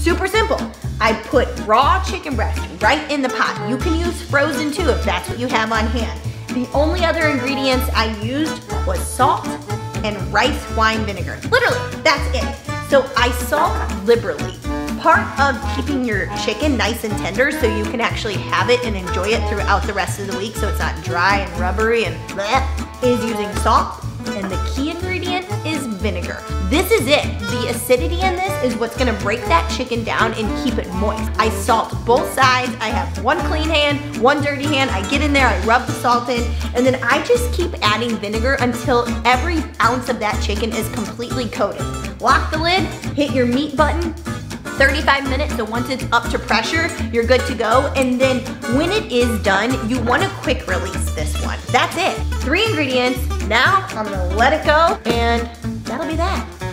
Super simple. I put raw chicken breast right in the pot. You can use frozen too if that's what you have on hand. The only other ingredients I used was salt and rice wine vinegar. Literally, that's it. So I salt liberally. Part of keeping your chicken nice and tender so you can actually have it and enjoy it throughout the rest of the week so it's not dry and rubbery and bleh, is using salt and the key vinegar. This is it. The acidity in this is what's gonna break that chicken down and keep it moist. I salt both sides. I have one clean hand, one dirty hand. I get in there, I rub the salt in, and then I just keep adding vinegar until every ounce of that chicken is completely coated. Lock the lid, hit your meat button, 35 minutes, so once it's up to pressure, you're good to go. And then when it is done, you wanna quick release this one. That's it. Three ingredients. Now I'm gonna let it go and That'll be that.